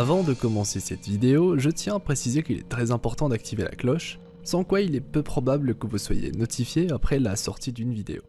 Avant de commencer cette vidéo, je tiens à préciser qu'il est très important d'activer la cloche, sans quoi il est peu probable que vous soyez notifié après la sortie d'une vidéo.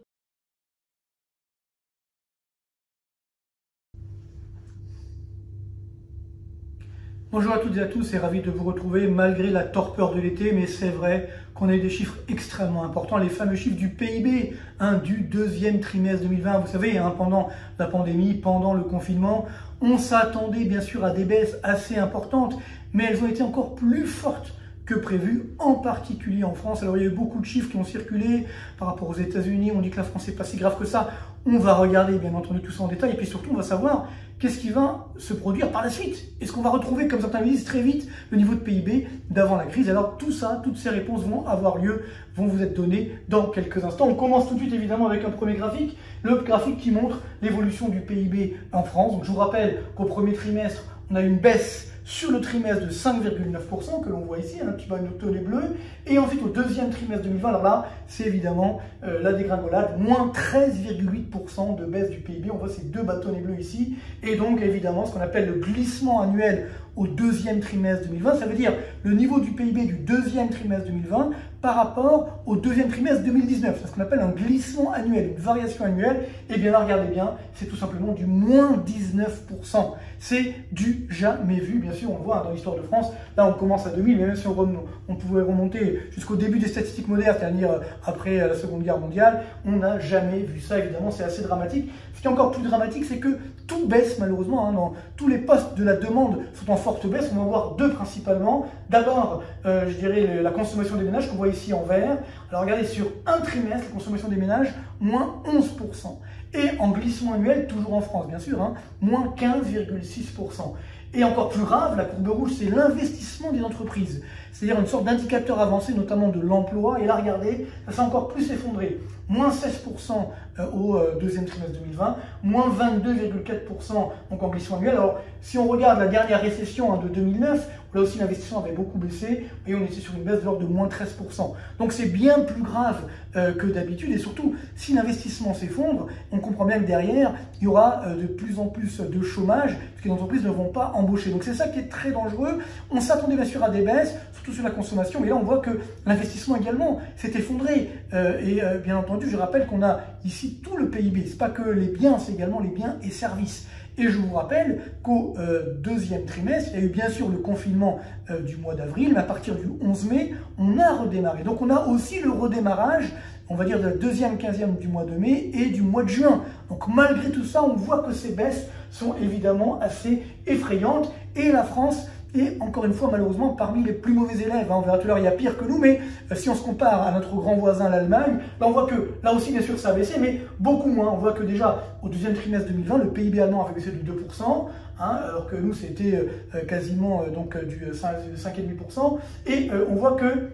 Bonjour à toutes et à tous et ravi de vous retrouver malgré la torpeur de l'été, mais c'est vrai qu'on a eu des chiffres extrêmement importants, les fameux chiffres du PIB hein, du deuxième trimestre 2020. Vous savez, hein, pendant la pandémie, pendant le confinement, on s'attendait bien sûr à des baisses assez importantes, mais elles ont été encore plus fortes que prévu, en particulier en France. Alors il y a eu beaucoup de chiffres qui ont circulé par rapport aux États-Unis, on dit que la France n'est pas si grave que ça. On va regarder bien entendu tout ça en détail et puis surtout on va savoir qu'est-ce qui va se produire par la suite? Est-ce qu'on va retrouver, comme certains disent, très vite le niveau de PIB d'avant la crise? Alors tout ça, toutes ces réponses vont avoir lieu, vont vous être données dans quelques instants. On commence tout de suite évidemment avec un premier graphique, le graphique qui montre l'évolution du PIB en France. Je vous rappelle qu'au premier trimestre, on a une baisse sur le trimestre de 5,9% que l'on voit ici, un petit bâtonnet bleu, et ensuite au deuxième trimestre 2020, alors là, c'est évidemment euh, la dégringolade, moins 13,8% de baisse du PIB, on voit ces deux bâtonnets bleus ici, et donc évidemment ce qu'on appelle le glissement annuel au deuxième trimestre 2020, ça veut dire le niveau du PIB du deuxième trimestre 2020 par rapport au deuxième trimestre 2019. C'est ce qu'on appelle un glissement annuel, une variation annuelle. Et bien là, regardez bien, c'est tout simplement du moins 19%. C'est du jamais vu, bien sûr, on le voit dans l'histoire de France. Là, on commence à 2000, mais même si on, on pouvait remonter jusqu'au début des statistiques modernes, c'est-à-dire euh, après la Seconde Guerre mondiale, on n'a jamais vu ça, évidemment, c'est assez dramatique. Ce qui est encore plus dramatique, c'est que tout baisse malheureusement. Hein, dans tous les postes de la demande sont en baisse. On va voir deux principalement. D'abord, euh, je dirais la consommation des ménages qu'on voit ici en vert. Alors regardez, sur un trimestre, la consommation des ménages, moins 11%. Et en glissement annuel, toujours en France bien sûr, hein, moins 15,6%. Et encore plus grave, la courbe rouge, c'est l'investissement des entreprises. C'est-à-dire une sorte d'indicateur avancé, notamment de l'emploi. Et là, regardez, ça s'est encore plus effondré. Moins 16% euh, au euh, deuxième trimestre 2020, moins 22,4% en glissement annuel. Alors, si on regarde la dernière récession hein, de 2009, Là aussi, l'investissement avait beaucoup baissé et on était sur une baisse de l'ordre de moins 13%. Donc c'est bien plus grave euh, que d'habitude et surtout, si l'investissement s'effondre, on comprend bien que derrière, il y aura de plus en plus de chômage parce que les entreprises ne vont pas embaucher. Donc c'est ça qui est très dangereux. On s'attendait bien sûr à des baisses, surtout sur la consommation, mais là on voit que l'investissement également s'est effondré. Euh, et bien entendu, je rappelle qu'on a ici tout le PIB. C'est pas que les biens, c'est également les biens et services. Et je vous rappelle qu'au euh, deuxième trimestre, il y a eu bien sûr le confinement euh, du mois d'avril, mais à partir du 11 mai, on a redémarré. Donc on a aussi le redémarrage, on va dire, de la deuxième quinzième du mois de mai et du mois de juin. Donc malgré tout ça, on voit que ces baisses sont évidemment assez effrayantes. Et la France et encore une fois, malheureusement, parmi les plus mauvais élèves. Hein, on verra tout à l'heure, il y a pire que nous, mais euh, si on se compare à notre grand voisin, l'Allemagne, là on voit que, là aussi bien sûr ça a baissé, mais beaucoup moins. On voit que déjà au deuxième trimestre 2020, le PIB allemand avait baissé de 2%, hein, alors que nous c'était euh, quasiment euh, donc du 5,5%. Et on voit que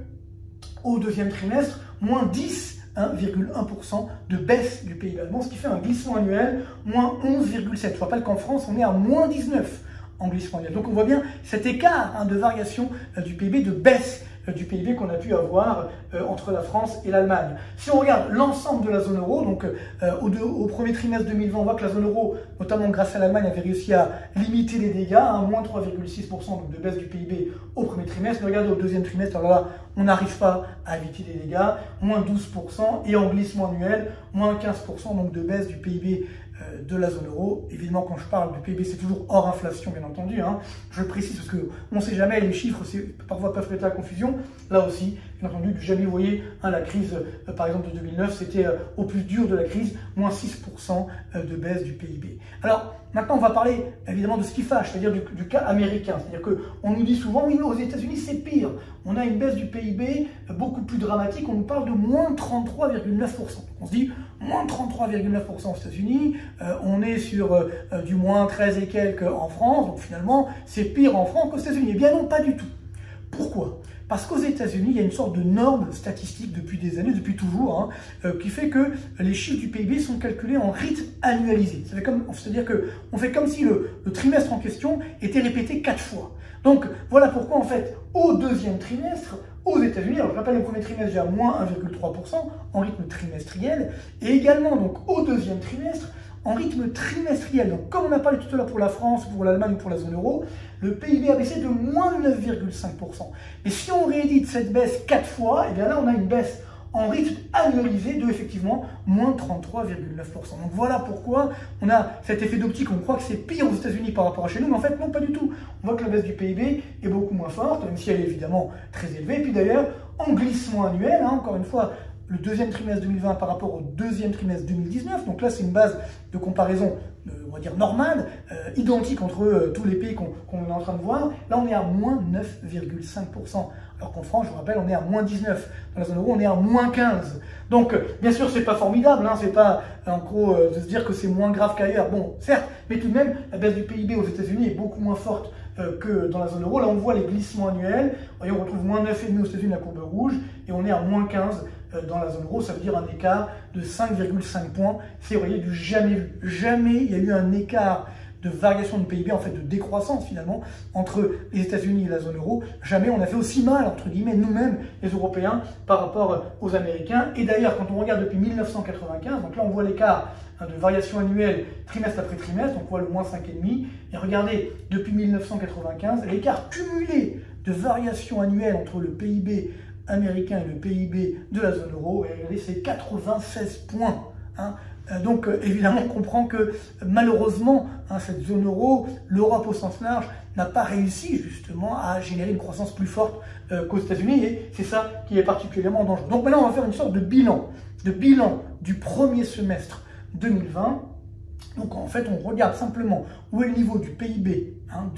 au deuxième trimestre, moins 10 1,1% de baisse du PIB allemand, ce qui fait un glissement annuel, moins 11,7. Je rappelle qu'en France, on est à moins 19 Donc on voit bien cet écart hein, de variation euh, du PIB, de baisse euh, du PIB qu'on a pu avoir euh, entre la France et l'Allemagne. Si on regarde l'ensemble de la zone euro, donc au, premier trimestre 2020, on voit que la zone euro, notamment grâce à l'Allemagne, avait réussi à limiter les dégâts, hein, moins 3,6% de baisse du PIB au premier trimestre. Regardez au deuxième trimestre, alors là, on n'arrive pas à éviter les dégâts, moins 12%, et en glissement annuel, moins 15% donc de baisse du PIB de la zone euro. Évidemment, quand je parle du PIB, c'est toujours hors inflation, bien entendu. Hein. Je précise parce qu'on ne sait jamais, les chiffres parfois peuvent prêter à confusion. Là aussi, bien entendu, du jamais, vous voyez, hein, la crise, euh, par exemple, de 2009, c'était euh, au plus dur de la crise, moins 6% de baisse du PIB. Alors, maintenant, on va parler évidemment de ce qui fâche, c'est-à-dire du, cas américain. C'est-à-dire qu'on nous dit souvent, oui, aux États-Unis, c'est pire. On a une baisse du PIB beaucoup plus dramatique, on nous parle de moins 33,9%. On se dit, moins 33,9% aux États-Unis, euh, on est sur euh, euh, du moins 13 et quelques en France, donc finalement c'est pire en France qu'aux États-Unis. Eh bien non, pas du tout. Pourquoi? Parce qu'aux États-Unis, il y a une sorte de norme statistique depuis des années, depuis toujours, hein, qui fait que les chiffres du PIB sont calculés en rythme annualisé. C'est-à-dire qu'on fait comme si le, trimestre en question était répété quatre fois. Donc voilà pourquoi en fait, au deuxième trimestre, aux États-Unis, alors je rappelle le premier trimestre j'ai à moins 1,3% en rythme trimestriel, et également donc au deuxième trimestre, en rythme trimestriel. Donc, comme on a parlé tout à l'heure pour la France, pour l'Allemagne ou pour la zone euro, le PIB a baissé de moins 9,5%. Mais si on réédite cette baisse quatre fois, et eh bien là, on a une baisse en rythme annualisé de effectivement moins 33,9%. Donc voilà pourquoi on a cet effet d'optique, on croit que c'est pire aux États-Unis par rapport à chez nous, mais en fait non pas du tout. On voit que la baisse du PIB est beaucoup moins forte, même si elle est évidemment très élevée. Et puis d'ailleurs, en glissement annuel, hein, encore une fois, le deuxième trimestre 2020 par rapport au deuxième trimestre 2019. Donc là, c'est une base de comparaison, euh, on va dire normale, euh, identique entre euh, tous les pays qu'on est en train de voir. Là, on est à moins 9,5%. Alors qu'en France, je vous rappelle, on est à moins 19. Dans la zone euro, on est à moins 15. Donc, bien sûr, c'est pas formidable. Hein, c'est pas, en gros, de se dire que c'est moins grave qu'ailleurs. Bon, certes, mais tout de même, la baisse du PIB aux États-Unis est beaucoup moins forte que dans la zone euro. Là, on voit les glissements annuels. On retrouve moins 9,5 aux États-Unis, la courbe rouge, et on est à moins 15 euh, dans la zone euro, ça veut dire un écart de 5,5 points. C'est, vous voyez, du jamais vu. Jamais il y a eu un écart de variation de PIB, en fait de décroissance finalement, entre les États-Unis et la zone euro. Jamais on a fait aussi mal, entre guillemets, nous-mêmes, les Européens, par rapport aux Américains. Et d'ailleurs, quand on regarde depuis 1995, donc là on voit l'écart hein, de variation annuelle trimestre après trimestre, on voit le moins 5,5. Et regardez, depuis 1995, l'écart cumulé de variation annuelle entre le PIB américain et le PIB de la zone euro, et c'est 96 points. Hein. Euh, donc euh, évidemment, on comprend que malheureusement, hein, cette zone euro, l'Europe au sens large, n'a pas réussi justement à générer une croissance plus forte euh, qu'aux États-Unis, et c'est ça qui est particulièrement dangereux. Donc maintenant, on va faire une sorte de bilan, de bilan du premier semestre 2020 donc en fait, on regarde simplement où est le niveau du PIB hein,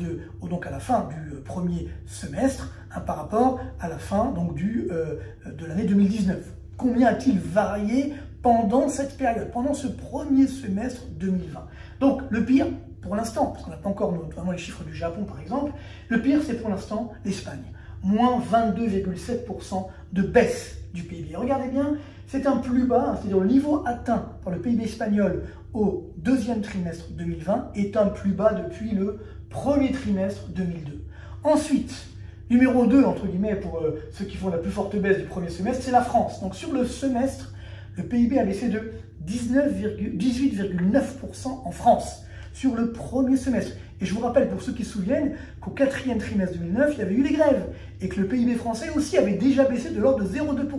donc à la fin du premier semestre hein, par rapport à la fin donc, euh, de l'année 2019. Combien a-t-il varié pendant cette période, pendant ce premier semestre 2020 Donc le pire, pour l'instant, parce qu'on n'a pas encore notamment les chiffres du Japon par exemple, le pire c'est pour l'instant l'Espagne. Moins 22,7% de baisse du PIB. regardez bien, c'est un plus bas, c'est-à-dire le niveau atteint par le PIB espagnol au deuxième trimestre 2020 est un plus bas depuis le premier trimestre 2002. Ensuite, numéro 2, entre guillemets, pour euh, ceux qui font la plus forte baisse du premier semestre, c'est la France. Donc sur le semestre, le PIB a baissé de 18,9% en France sur le premier semestre. Et je vous rappelle, pour ceux qui se souviennent, qu'au quatrième trimestre 2009, il y avait eu les grèves, et que le PIB français aussi avait déjà baissé de l'ordre de 0,2%.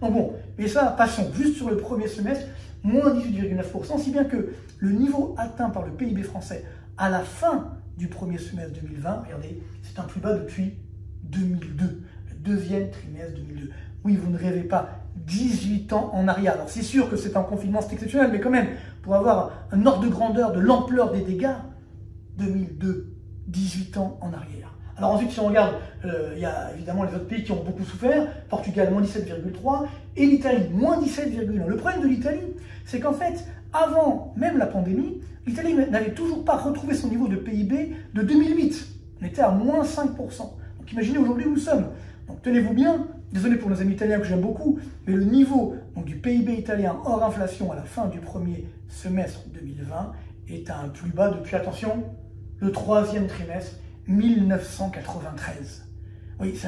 Donc bon, mais ça, passons juste sur le premier semestre, moins 18,9%, si bien que le niveau atteint par le PIB français à la fin du premier semestre 2020, regardez, c'est un plus bas depuis 2002, le deuxième trimestre 2002. Oui, vous ne rêvez pas, 18 ans en arrière. Alors c'est sûr que c'est un confinement, c'est exceptionnel, mais quand même, pour avoir un ordre de grandeur de l'ampleur des dégâts, 2002, 18 ans en arrière. Alors ensuite, si on regarde, euh, il y a évidemment les autres pays qui ont beaucoup souffert, Portugal, moins 17,3, et l'Italie, moins 17,1. Le problème de l'Italie, c'est qu'en fait, avant même la pandémie, l'Italie n'avait toujours pas retrouvé son niveau de PIB de 2008. On était à moins 5%. Imaginez aujourd'hui où nous sommes. Donc tenez-vous bien, désolé pour nos amis italiens que j'aime beaucoup, mais le niveau du PIB italien hors inflation à la fin du premier semestre 2020 est à un plus bas depuis, attention, le troisième trimestre 1993. Oui,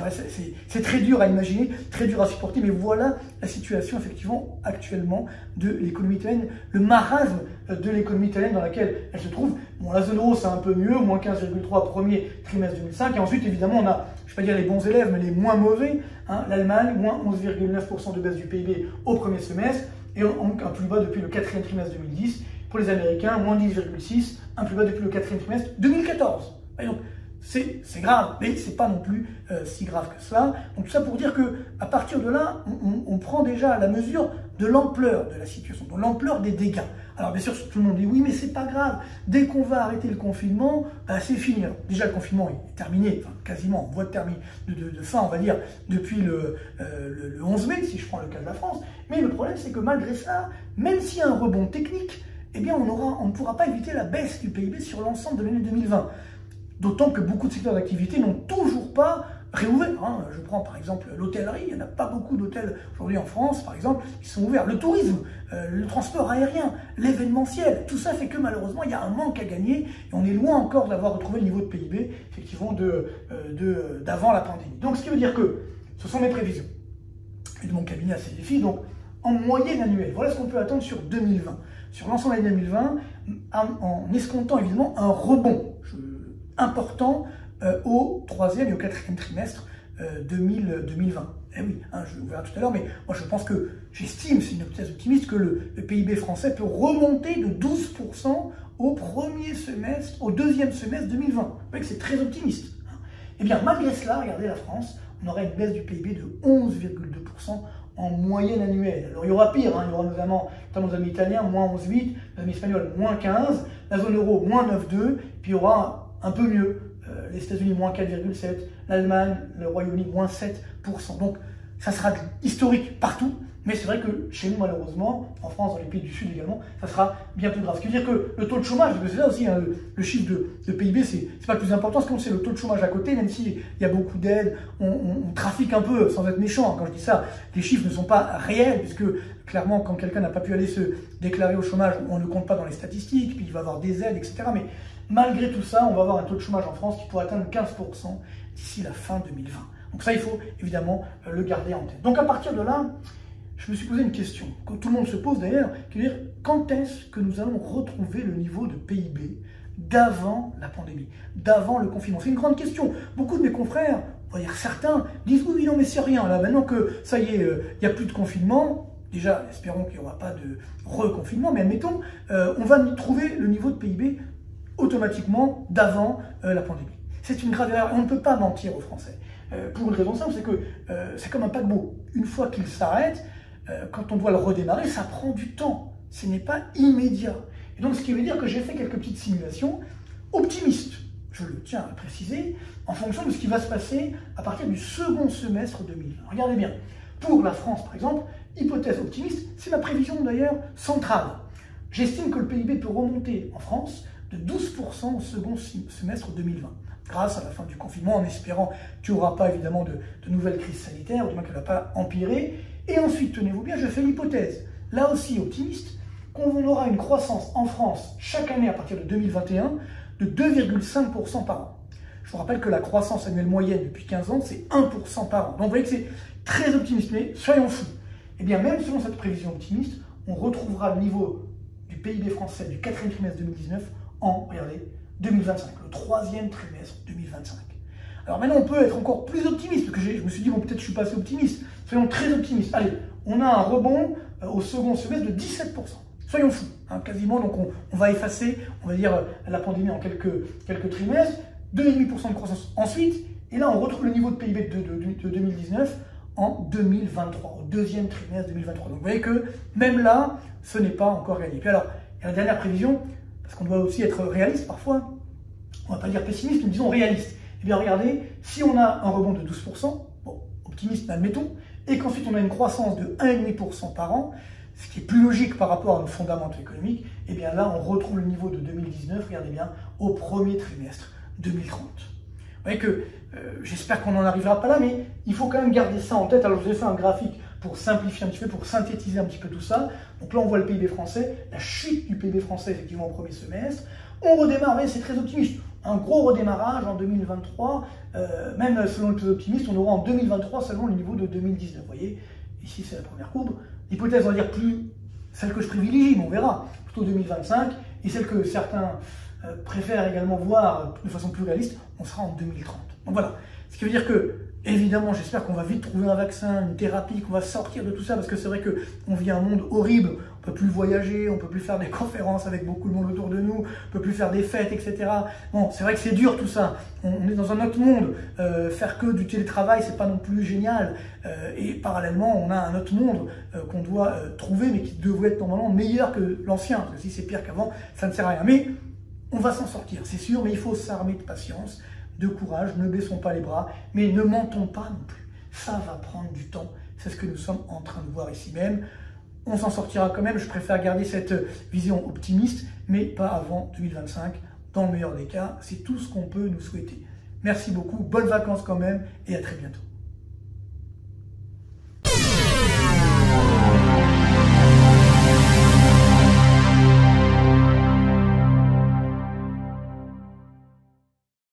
c'est très dur à imaginer, très dur à supporter, mais voilà la situation effectivement actuellement de l'économie italienne, le marasme de l'économie italienne dans laquelle elle se trouve. Bon, la zone euro, c'est un peu mieux, moins 15,3 premier trimestre 2005, et ensuite, évidemment, on a, je ne vais pas dire les bons élèves, mais les moins mauvais, hein, l'Allemagne, moins 11,9% de baisse du PIB au premier semestre, et donc un plus bas depuis le quatrième trimestre 2010. Pour les Américains, moins 10,6, un plus bas depuis le quatrième trimestre 2014. Et donc, c'est grave, mais c'est pas non plus euh, si grave que cela. Donc tout ça pour dire que à partir de là, on, prend déjà la mesure de l'ampleur de la situation, de l'ampleur des dégâts. Alors bien sûr, tout le monde dit oui, mais c'est pas grave. Dès qu'on va arrêter le confinement, bah, c'est fini. déjà, le confinement est terminé, enfin, quasiment en voie de, fin, on va dire, depuis le, euh, le, 11 mai, si je prends le cas de la France. Mais le problème, c'est que malgré ça, même s'il y a un rebond technique, eh bien, on ne pourra pas éviter la baisse du PIB sur l'ensemble de l'année 2020. D'autant que beaucoup de secteurs d'activité n'ont toujours pas réouvert. Hein. Je prends par exemple l'hôtellerie, il n'y en a pas beaucoup d'hôtels aujourd'hui en France, par exemple, qui sont ouverts. Le tourisme, euh, le transport aérien, l'événementiel, tout ça fait que malheureusement il y a un manque à gagner et on est loin encore d'avoir retrouvé le niveau de PIB effectivement euh, d'avant de, la pandémie. Donc ce qui veut dire que ce sont mes prévisions et de mon cabinet à ces défis. Donc en moyenne annuelle. Voilà ce qu'on peut attendre sur 2020. Sur l'ensemble de l'année 2020, en escomptant évidemment un rebond important euh, au troisième et au quatrième trimestre 2020. Euh, eh oui, hein, je vous verrai tout à l'heure, mais moi je pense que j'estime, c'est une hypothèse optimiste, que le, PIB français peut remonter de 12% au premier semestre, au deuxième semestre 2020. Vous voyez que c'est très optimiste. Hein. Eh bien, malgré cela, regardez la France, on aurait une baisse du PIB de 11,2% en moyenne annuelle. Alors il y aura pire, hein, il y aura notamment, nos amis italiens, moins 11,8, nos amis espagnols, moins 15, la zone euro, moins 9,2, puis il y aura un peu mieux, euh, les États-Unis, moins 4,7, l'Allemagne, le Royaume-Uni, moins 7%. Donc ça sera historique partout, mais c'est vrai que chez nous, malheureusement, en France, dans les pays du Sud également, ça sera bien plus grave. Ce qui veut dire que le taux de chômage, c'est ça aussi, hein, le, chiffre de, PIB, c'est pas le plus important, ce qu'on sait le taux de chômage à côté, même s'il y a beaucoup d'aides, on, trafique un peu, sans être méchant. Quand je dis ça, les chiffres ne sont pas réels, puisque clairement, quand quelqu'un n'a pas pu aller se déclarer au chômage, on ne compte pas dans les statistiques, puis il va avoir des aides, etc. Mais malgré tout ça, on va avoir un taux de chômage en France qui pourrait atteindre 15% d'ici la fin 2020. Donc ça, il faut évidemment le garder en tête. Donc à partir de là, je me suis posé une question, que tout le monde se pose d'ailleurs, qui est dire quand est-ce que nous allons retrouver le niveau de PIB d'avant la pandémie, d'avant le confinement? C'est une grande question. Beaucoup de mes confrères, certains, disent oui, non, mais c'est rien. Là, maintenant que ça y est, euh, il n'y a plus de confinement, déjà, espérons qu'il n'y aura pas de reconfinement, mais admettons, euh, on va trouver le niveau de PIB automatiquement d'avant euh, la pandémie. C'est une grave erreur. On ne peut pas mentir aux Français. pour une raison simple, c'est que c'est comme un paquebot. Une fois qu'il s'arrête, euh, quand on doit le redémarrer, ça prend du temps. Ce n'est pas immédiat. Et donc, ce qui veut dire que j'ai fait quelques petites simulations optimistes, je le tiens à préciser, en fonction de ce qui va se passer à partir du second semestre 2020. Regardez bien. Pour la France, par exemple, hypothèse optimiste, c'est ma prévision d'ailleurs centrale. J'estime que le PIB peut remonter en France de 12% au second semestre 2020, grâce à la fin du confinement, en espérant qu'il n'y aura pas évidemment de, nouvelles crises sanitaires, ou du moins qu'elle ne va pas empirer, et ensuite, tenez-vous bien, je fais l'hypothèse, là aussi optimiste, qu'on aura une croissance en France chaque année à partir de 2021 de 2,5% par an. Je vous rappelle que la croissance annuelle moyenne depuis 15 ans, c'est 1% par an. Donc vous voyez que c'est très optimiste, mais soyons fous. Eh bien, même selon cette prévision optimiste, on retrouvera le niveau du PIB français du quatrième trimestre 2019 en, regardez, 2025, le troisième trimestre 2025. Alors maintenant, on peut être encore plus optimiste, parce que je me suis dit, bon, peut-être je suis pas assez optimiste. Soyons très optimistes. Allez, on a un rebond euh, au second semestre de 17%. Soyons fous, hein, quasiment. Donc on, va effacer, on va dire, la pandémie en quelques, quelques trimestres. 2,5% de croissance ensuite. Et là, on retrouve le niveau de PIB de, 2019 en 2023, au deuxième trimestre 2023. Donc vous voyez que même là, ce n'est pas encore gagné. Puis alors, la dernière prévision, parce qu'on doit aussi être réaliste parfois. On ne va pas dire pessimiste, mais disons réaliste. Eh bien, regardez, si on a un rebond de 12%, bon, optimiste, admettons, et qu'ensuite on a une croissance de 1,5% par an, ce qui est plus logique par rapport à nos fondamentaux économiques, eh bien là, on retrouve le niveau de 2019, regardez bien, au premier trimestre 2030. Vous voyez que euh, j'espère qu'on n'en arrivera pas là, mais il faut quand même garder ça en tête. Alors, je vous ai fait un graphique pour simplifier un petit peu, pour synthétiser un petit peu tout ça. Donc là, on voit le PIB français, la chute du PIB français, effectivement, au premier semestre. On redémarre, c'est très optimiste un gros redémarrage en 2023. Euh, même selon les plus optimistes, on aura en 2023 seulement le niveau de 2019. Vous voyez, ici c'est la première courbe. L'hypothèse, on va dire plus celle que je privilégie, mais on verra, plutôt 2025, et celle que certains euh, préfèrent également voir de façon plus réaliste, on sera en 2030. Donc voilà, ce qui veut dire que, évidemment, j'espère qu'on va vite trouver un vaccin, une thérapie, qu'on va sortir de tout ça, parce que c'est vrai qu'on vit un monde horrible, on peut plus voyager, on peut plus faire des conférences avec beaucoup de monde autour de nous, on peut plus faire des fêtes, etc. Bon, c'est vrai que c'est dur tout ça. On, est dans un autre monde. Euh, faire que du télétravail, c'est pas non plus génial. Euh, et parallèlement, on a un autre monde euh, qu'on doit trouver, mais qui devrait être normalement meilleur que l'ancien. Parce que si c'est pire qu'avant, ça ne sert à rien. Mais on va s'en sortir, c'est sûr, mais il faut s'armer de patience de courage, ne baissons pas les bras, mais ne mentons pas non plus. Ça va prendre du temps. C'est ce que nous sommes en train de voir ici même. On s'en sortira quand même. Je préfère garder cette vision optimiste, mais pas avant 2025. Dans le meilleur des cas, c'est tout ce qu'on peut nous souhaiter. Merci beaucoup, bonnes vacances quand même, et à très bientôt.